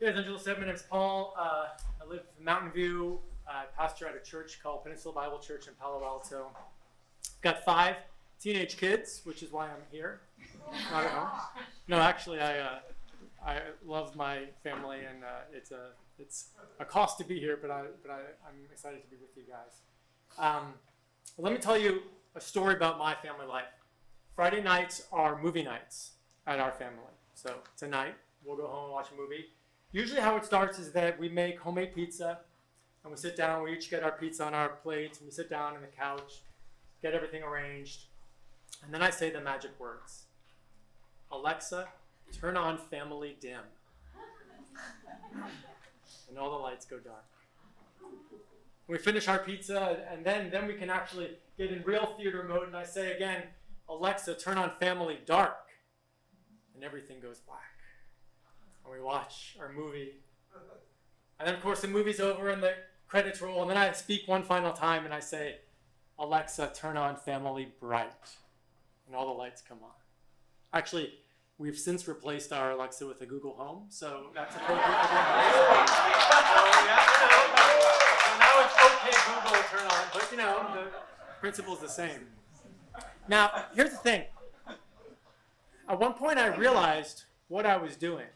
Yeah, Angela said, my name's Paul. Uh, I live in Mountain View. I pastor at a church called Peninsula Bible Church in Palo Alto. Got five teenage kids, which is why I'm here. Not at home. No, actually, I uh, I love my family, and uh, it's a it's a cost to be here, but I but I, I'm excited to be with you guys. Um, let me tell you a story about my family life. Friday nights are movie nights at our family. So tonight we'll go home and watch a movie. Usually, how it starts is that we make homemade pizza, and we sit down. We each get our pizza on our plates, and we sit down on the couch, get everything arranged, and then I say the magic words: Alexa, turn on family dim, and all the lights go dark. We finish our pizza, and then then we can actually get in real theater mode. And I say again, Alexa, turn on family dark, and everything goes black and we watch our movie. And then, of course, the movie's over and the credits roll, and then I speak one final time and I say, Alexa, turn on Family Bright. And all the lights come on. Actually, we've since replaced our Alexa with a Google Home, so that's appropriate So now it's okay Google turn on, but you know, the principle's the same. Now, here's the thing. At one point, I realized what I was doing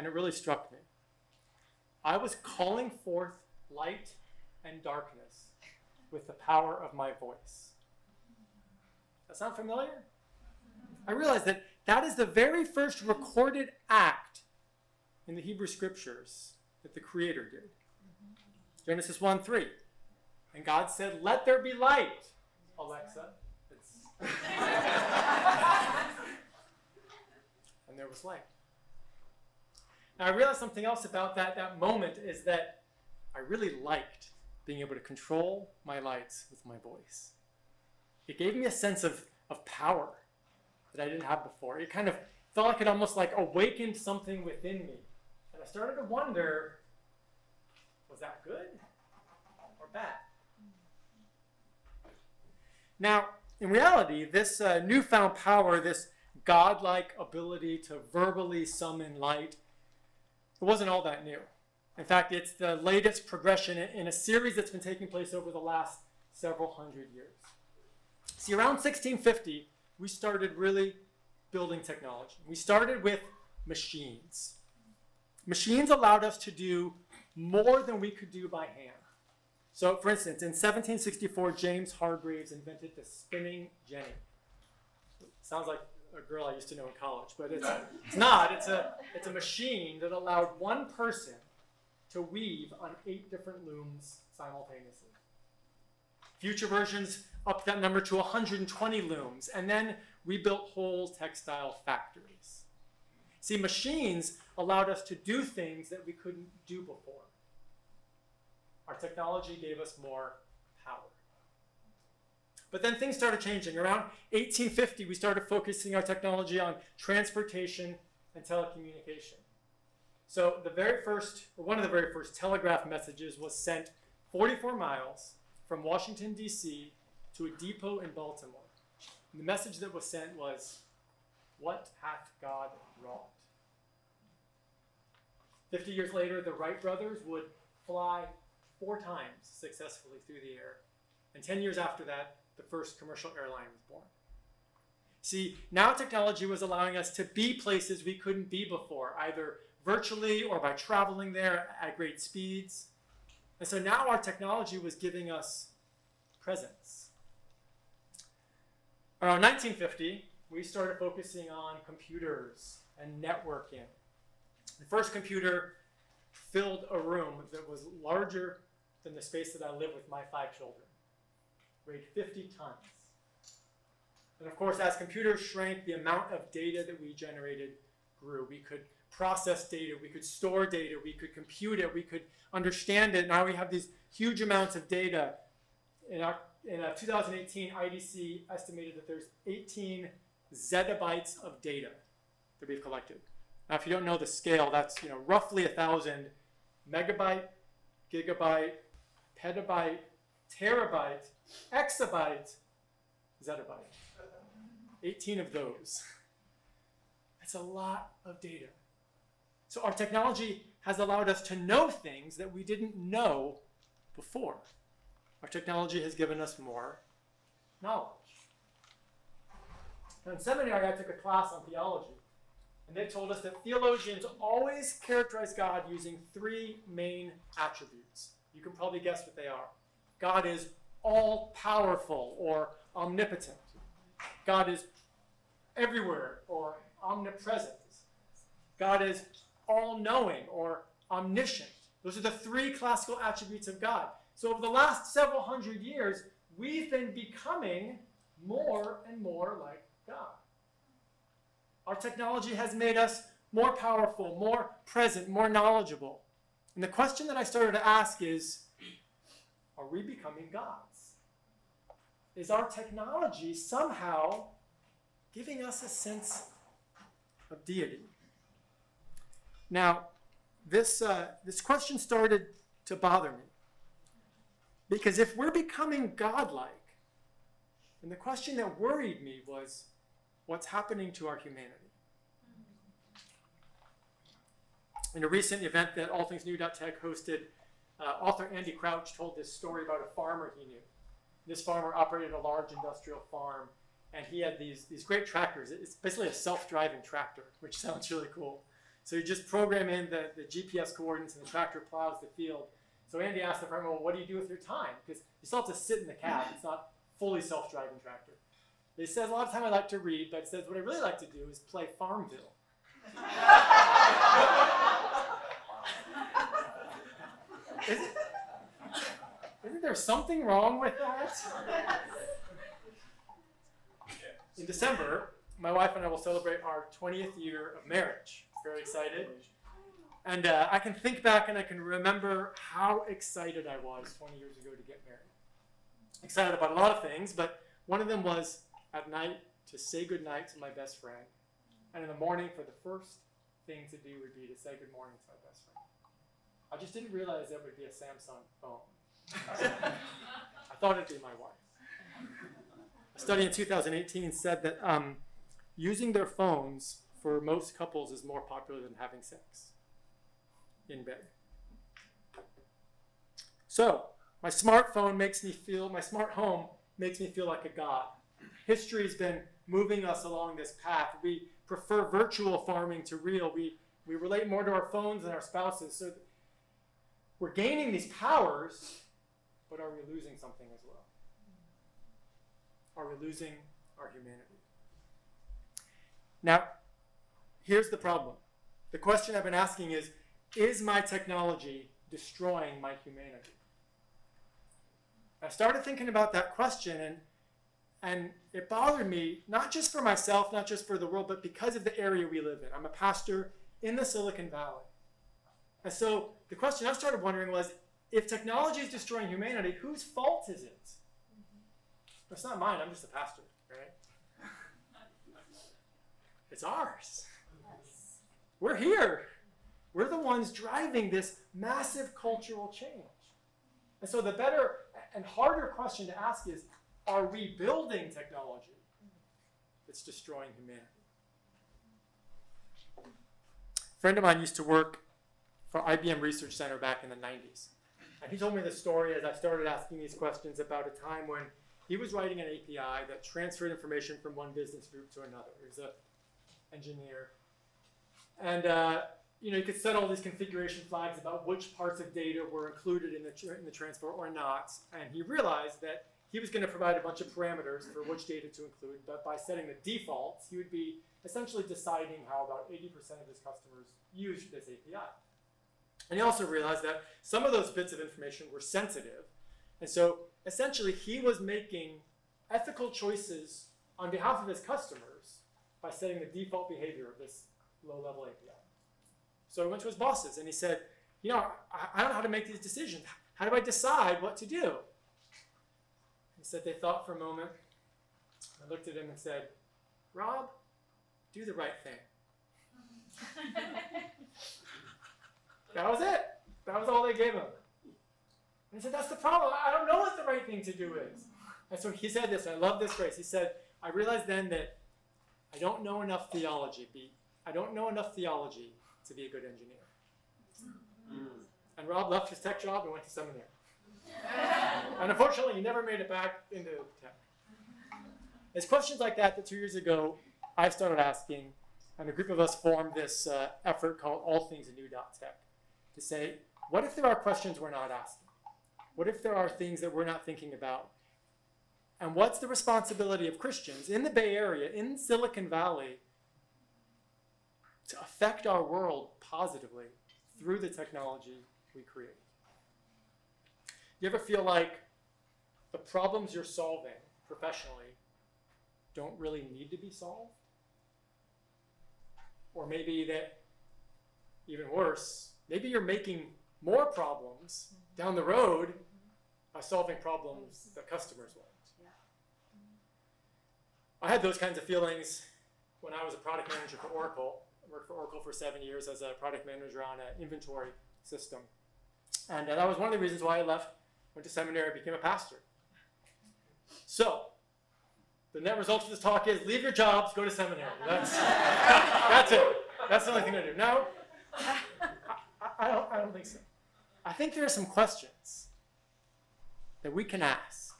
and it really struck me. I was calling forth light and darkness with the power of my voice. That sound familiar? I realized that that is the very first recorded act in the Hebrew scriptures that the Creator did. Genesis 1 3. And God said, Let there be light. Alexa. and there was light. Now, I realized something else about that, that moment is that I really liked being able to control my lights with my voice. It gave me a sense of, of power that I didn't have before. It kind of felt like it almost like awakened something within me. And I started to wonder was that good or bad? Now, in reality, this uh, newfound power, this godlike ability to verbally summon light, it wasn't all that new. In fact, it's the latest progression in a series that's been taking place over the last several hundred years. See, around 1650, we started really building technology. We started with machines. Machines allowed us to do more than we could do by hand. So, for instance, in 1764, James Hargreaves invented the spinning jenny. Sounds like a girl I used to know in college, but it's, it's not. It's a, it's a machine that allowed one person to weave on eight different looms simultaneously. Future versions upped that number to 120 looms, and then we built whole textile factories. See, machines allowed us to do things that we couldn't do before. Our technology gave us more. But then things started changing. Around 1850, we started focusing our technology on transportation and telecommunication. So the very first, or one of the very first telegraph messages was sent 44 miles from Washington, D.C. to a depot in Baltimore. And the message that was sent was, What hath God wrought? 50 years later, the Wright brothers would fly four times successfully through the air. And 10 years after that, the first commercial airline was born. See, now technology was allowing us to be places we couldn't be before, either virtually or by traveling there at great speeds. And so now our technology was giving us presence. Around 1950, we started focusing on computers and networking. The first computer filled a room that was larger than the space that I live with my five children weighed 50 tons. And of course, as computers shrank, the amount of data that we generated grew. We could process data, we could store data, we could compute it, we could understand it. Now we have these huge amounts of data. In, our, in uh, 2018, IDC estimated that there's 18 zettabytes of data that we've collected. Now, if you don't know the scale, that's you know roughly a thousand megabyte, gigabyte, petabyte, terabyte, exabyte, zettabyte. 18 of those. That's a lot of data. So our technology has allowed us to know things that we didn't know before. Our technology has given us more knowledge. Now, in seminary, I took a class on theology, and they told us that theologians always characterize God using three main attributes. You can probably guess what they are. God is all powerful or omnipotent. God is everywhere or omnipresent. God is all knowing or omniscient. Those are the three classical attributes of God. So, over the last several hundred years, we've been becoming more and more like God. Our technology has made us more powerful, more present, more knowledgeable. And the question that I started to ask is we becoming gods? Is our technology somehow giving us a sense of deity? Now, this, uh, this question started to bother me. Because if we're becoming godlike, and the question that worried me was what's happening to our humanity? In a recent event that allthingsnew.tech hosted, uh, author Andy Crouch told this story about a farmer he knew. This farmer operated a large industrial farm, and he had these, these great tractors. It's basically a self driving tractor, which sounds really cool. So you just program in the, the GPS coordinates and the tractor plows the field. So Andy asked the farmer, well, what do you do with your time? Because you still have to sit in the cab. It's not fully self-driving tractor. He says, a lot of time I like to read, but says what I really like to do is play Farmville. Isn't, isn't there something wrong with that? In December, my wife and I will celebrate our 20th year of marriage very excited. And uh, I can think back and I can remember how excited I was 20 years ago to get married. Excited about a lot of things, but one of them was at night to say goodnight to my best friend. And in the morning, for the first thing to do would be to say good morning to my best friend. I just didn't realize that would be a Samsung phone. I thought it'd be my wife. A study in 2018 said that um, using their phones for most couples is more popular than having sex in bed. So, my smartphone makes me feel, my smart home makes me feel like a god. History has been moving us along this path. We prefer virtual farming to real. We, we relate more to our phones than our spouses. So we're gaining these powers, but are we losing something as well? Are we losing our humanity? Now, here's the problem. The question I've been asking is Is my technology destroying my humanity? I started thinking about that question, and, and it bothered me, not just for myself, not just for the world, but because of the area we live in. I'm a pastor in the Silicon Valley. And so the question I started wondering was if technology is destroying humanity, whose fault is it? It's not mine, I'm just a pastor, right? It's ours. Yes. We're here. We're the ones driving this massive cultural change. And so the better and harder question to ask is are we building technology that's destroying humanity? A friend of mine used to work for IBM Research Center back in the 90s. And he told me the story as I started asking these questions about a time when he was writing an API that transferred information from one business group to another. He was an engineer and uh, you know, you could set all these configuration flags about which parts of data were included in the, in the transfer or not. And he realized that he was going to provide a bunch of parameters for which data to include, but by setting the defaults, he would be essentially deciding how about 80% of his customers used this API. And he also realized that some of those bits of information were sensitive. And so essentially, he was making ethical choices on behalf of his customers by setting the default behavior of this low level API. So he went to his bosses and he said, You know, I, I don't know how to make these decisions. How do I decide what to do? He said they thought for a moment. I looked at him and said, Rob, do the right thing. that was it. That was all they gave him. And he said, That's the problem. I don't know what the right thing to do is. And so he said this, I love this phrase. He said, I realized then that I don't know enough theology, I don't know enough theology to be a good engineer. And Rob left his tech job and went to seminary. and unfortunately, he never made it back into tech. It's questions like that that two years ago I started asking, and a group of us formed this uh, effort called All Things New Tech to say, what if there are questions we're not asking? What if there are things that we're not thinking about? And what's the responsibility of Christians in the Bay Area, in Silicon Valley, to affect our world positively through the technology we create? Do you ever feel like the problems you're solving professionally don't really need to be solved? Or maybe that, even worse, maybe you're making more problems down the road by solving problems that customers want. I had those kinds of feelings when I was a product manager for Oracle. I worked for Oracle for seven years as a product manager on an inventory system. And uh, that was one of the reasons why I left, went to seminary, became a pastor. So, the net result of this talk is leave your jobs, go to seminary. That's, that's it. That's the only thing to do. No, I, don't, I don't think so. I think there are some questions that we can ask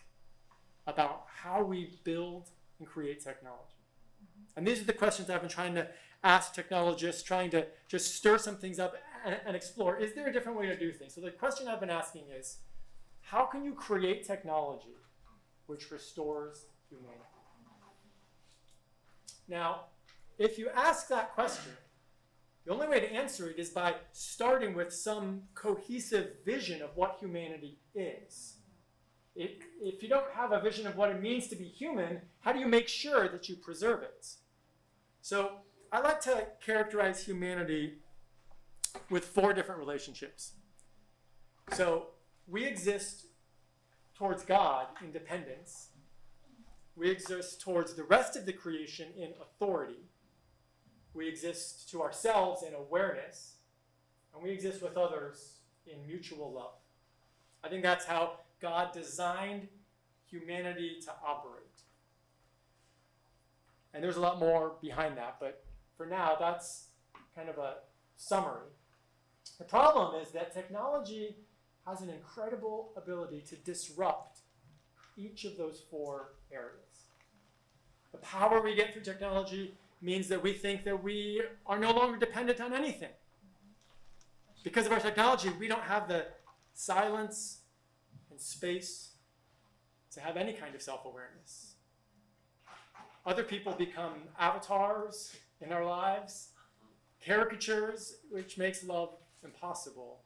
about how we build and create technology. Mm-hmm. And these are the questions I've been trying to ask technologists, trying to just stir some things up and, and, explore. Is there a different way to do things? So the question I've been asking is, how can you create technology which restores humanity? Now, if you ask that question, the only way to answer it is by starting with some cohesive vision of what humanity is. If, if you don't have a vision of what it means to be human, how do you make sure that you preserve it? So I like to characterize humanity with four different relationships. So we exist towards God in dependence. We exist towards the rest of the creation in authority. We exist to ourselves in awareness. And we exist with others in mutual love. I think that's how God designed humanity to operate. And there's a lot more behind that, but for now, that's kind of a summary. The problem is that technology has an incredible ability to disrupt each of those four areas. The power we get through technology means that we think that we are no longer dependent on anything. Because of our technology, we don't have the silence and space to have any kind of self awareness. Other people become avatars in our lives, caricatures, which makes love impossible.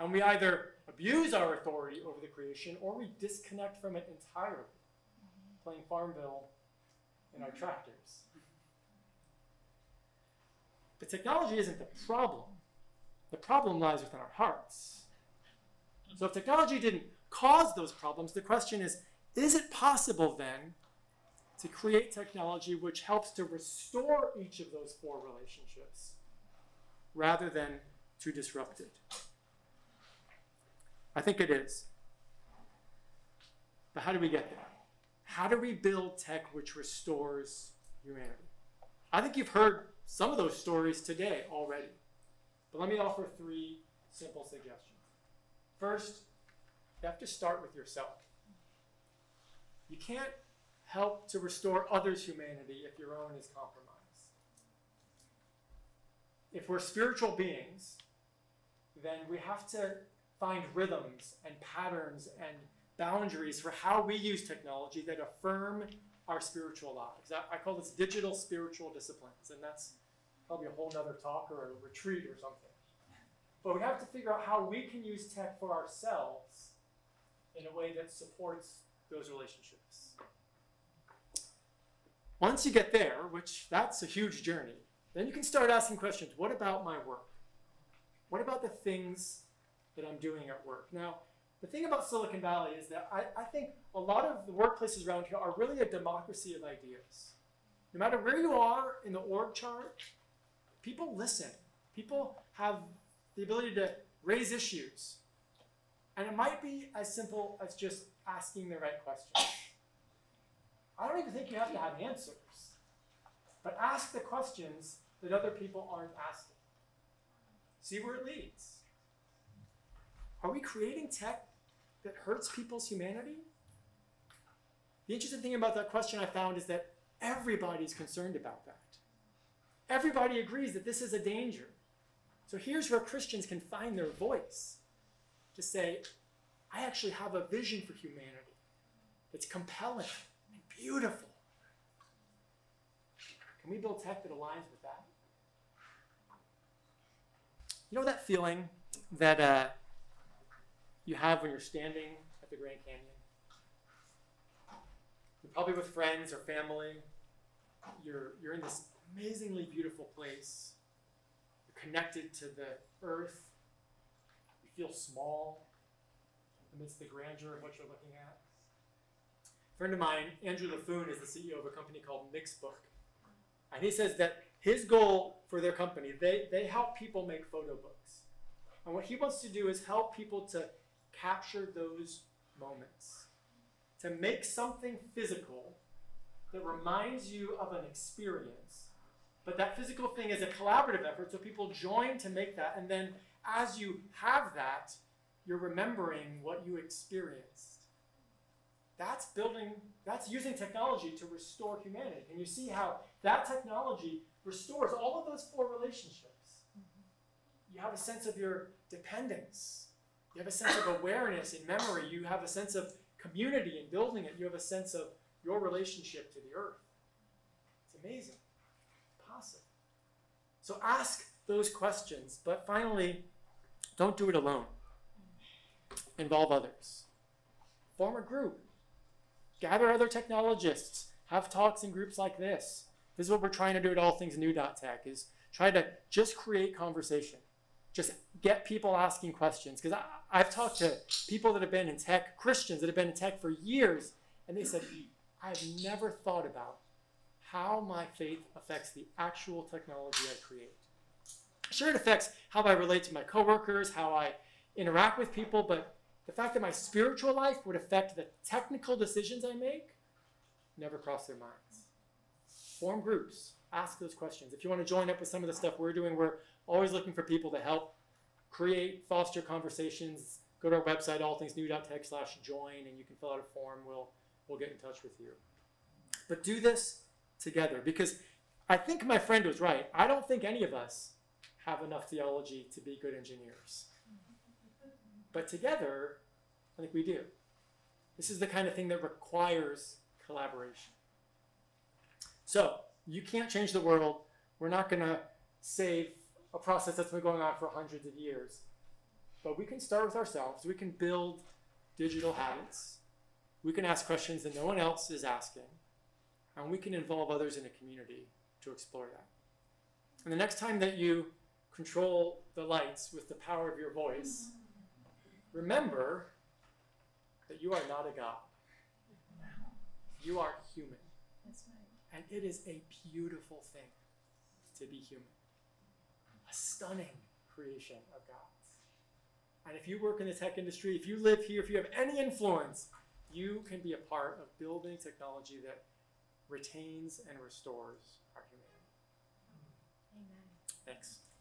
And we either abuse our authority over the creation or we disconnect from it entirely, playing Farmville in our tractors. The technology isn't the problem. The problem lies within our hearts. So if technology didn't cause those problems, the question is, is it possible then to create technology which helps to restore each of those four relationships rather than to disrupt it? I think it is. But how do we get there? How do we build tech which restores humanity? I think you've heard some of those stories today already. But let me offer three simple suggestions. First, you have to start with yourself. You can't help to restore others' humanity if your own is compromised. If we're spiritual beings, then we have to find rhythms and patterns and boundaries for how we use technology that affirm our spiritual lives. I, call this digital spiritual disciplines, and that's probably a whole other talk or a retreat or something. But we have to figure out how we can use tech for ourselves in a way that supports those relationships. Once you get there, which that's a huge journey, then you can start asking questions. What about my work? What about the things that I'm doing at work? Now, the thing about Silicon Valley is that I, I think a lot of the workplaces around here are really a democracy of ideas. No matter where you are in the org chart, people listen. People have the ability to raise issues. And it might be as simple as just asking the right questions. I don't even think you have to have answers, but ask the questions that other people aren't asking. See where it leads. Are we creating tech that hurts people's humanity? The interesting thing about that question I found is that everybody's concerned about that. Everybody agrees that this is a danger. So here's where Christians can find their voice to say, I actually have a vision for humanity that's compelling and beautiful. Can we build tech that aligns with that? You know that feeling that uh, you have when you're standing at the Grand Canyon? You're probably with friends or family. You're, you're in this amazingly beautiful place. You're connected to the earth. You feel small amidst the grandeur of what you're looking at. A friend of mine, Andrew Laffoon, is the CEO of a company called Mixbook. And he says that his goal for their company, they, they help people make photo books. And what he wants to do is help people to capture those moments, to make something physical that reminds you of an experience. But that physical thing is a collaborative effort, so people join to make that. And then as you have that, you're remembering what you experienced. That's building, that's using technology to restore humanity. And you see how that technology restores all of those four relationships. You have a sense of your dependence. You have a sense of awareness and memory. You have a sense of community and building it. You have a sense of your relationship to the earth. It's amazing. So ask those questions. But finally, don't do it alone. Involve others. Form a group. Gather other technologists. Have talks in groups like this. This is what we're trying to do at All Things New.tech is try to just create conversation. Just get people asking questions. Because I've talked to people that have been in tech, Christians that have been in tech for years, and they said, I've never thought about how my faith affects the actual technology I create. Sure, it affects how I relate to my coworkers, how I interact with people, but the fact that my spiritual life would affect the technical decisions I make never crossed their minds. Form groups, ask those questions. If you want to join up with some of the stuff we're doing, we're always looking for people to help create, foster conversations. Go to our website, allthingsnew.tech slash join, and you can fill out a form. We'll, we'll get in touch with you. But do this together because I think my friend was right. I don't think any of us have enough theology to be good engineers. But together, I think we do. This is the kind of thing that requires collaboration. So, you can't change the world. We're not going to save a process that's been going on for hundreds of years. But we can start with ourselves. We can build digital habits. We can ask questions that no one else is asking. And we can involve others in a community to explore that. And the next time that you control the lights with the power of your voice, remember that you are not a God. You are human. That's right. And it is a beautiful thing to be human. A stunning creation of God. And if you work in the tech industry, if you live here, if you have any influence, you can be a part of building technology that retains and restores our humanity. Amen. Thanks.